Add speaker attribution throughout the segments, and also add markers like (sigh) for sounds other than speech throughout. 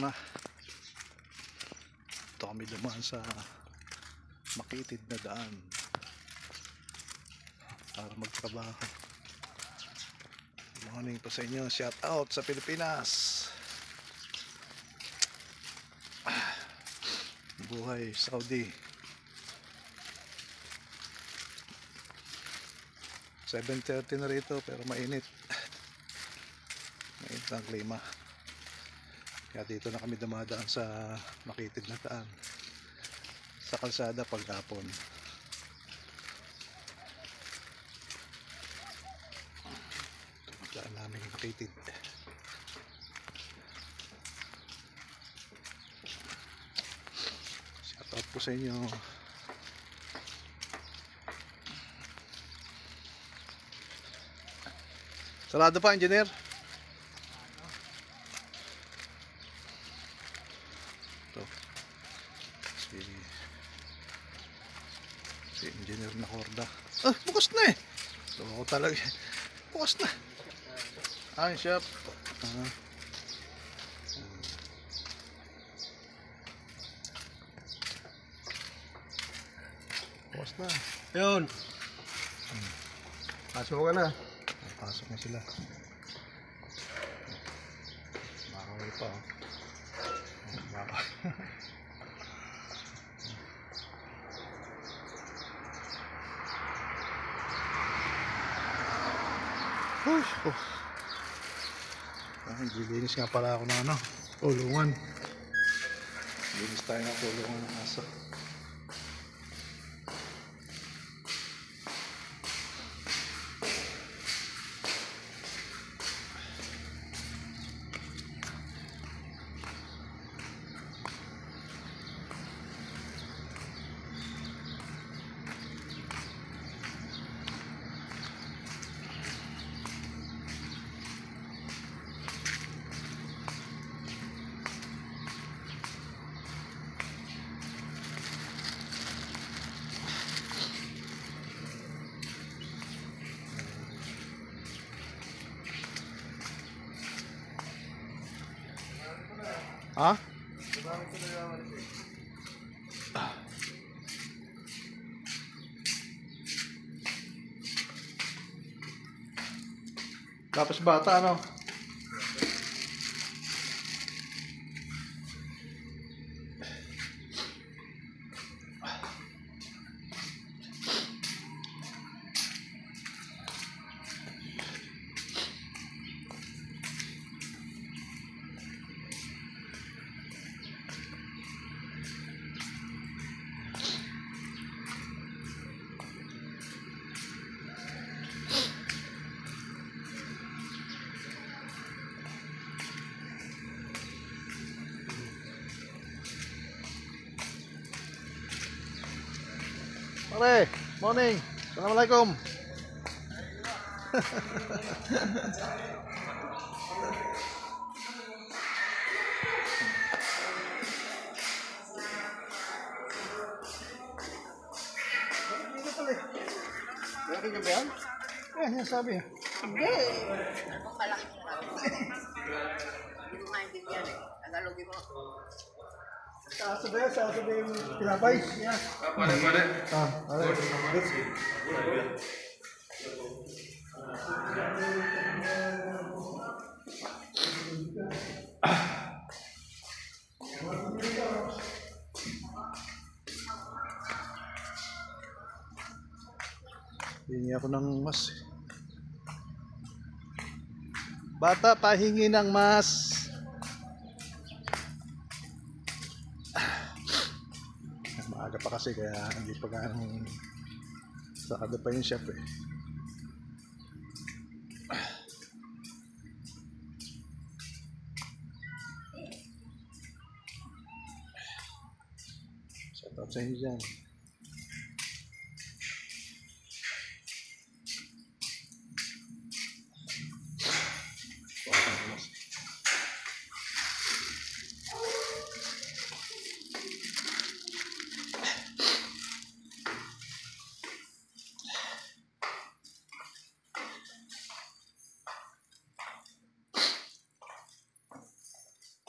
Speaker 1: na. Ito kami dumaan sa makitid na daan para magtrabaho. Morning po sa inyo. Shout out sa Pilipinas. Buhay Saudi. 7.30 na rito pero mainit. Mainit ang klima. Kaya dito na kami dumadaan sa makitid na daan. Sa kalsada paghapon. Daan namin makitid. Shout out po sa inyo. Sarado pa, engineer. Ito. Si, engineer na korda. Ah, bukas na eh. Ito ako talaga. Bukas na. Ah, yung shop. Ah. Bukas na.
Speaker 2: Yun. Pasok ka na.
Speaker 1: Pasok na sila. Makawal pa oh. Oh, (laughs) Uy, oh. Ay, lilinis nga pala ako ng ano, kulungan. Linis tayo ng kulungan ng aso. Ha? Tapos bata, ano? Pare, morning. Assalamualaikum.
Speaker 2: Meron ka ba yan?
Speaker 1: Eh, yan sabi.
Speaker 2: Hindi.
Speaker 3: Ang malaki mo nga. Hindi mo maintindihan eh. Tagalogin mo.
Speaker 2: Sasabi, sasabi yung pinapay. Yan.
Speaker 1: Ah, pare. Hingi ako ng mas. Bata, pahingi ng mas. Maaga pa kasi kaya hindi pa ganong sarado pa yung chef eh. Shout out sa inyo dyan.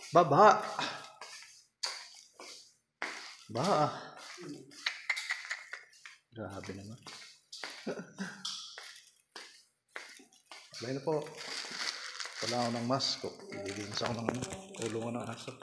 Speaker 1: Baba. Ba. Grabe naman. Bye na po. Wala ako ng mask ko. Ililinis ako ng ano, ko ng aso.